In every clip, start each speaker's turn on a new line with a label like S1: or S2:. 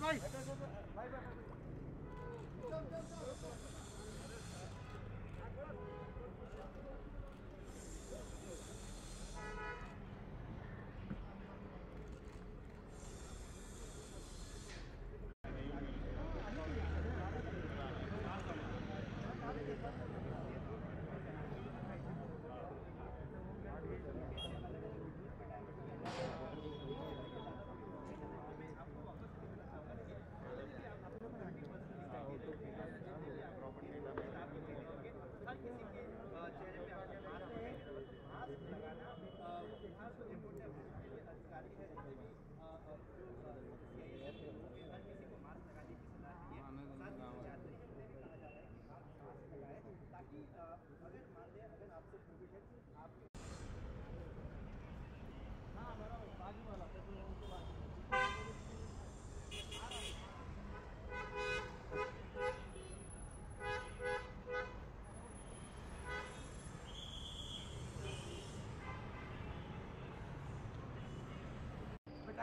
S1: バイバイ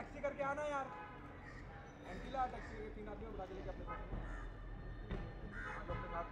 S2: taxi करके आना यार। एम टैक्सी तीन आदमी बुला के लेके अपने हाँ, साथ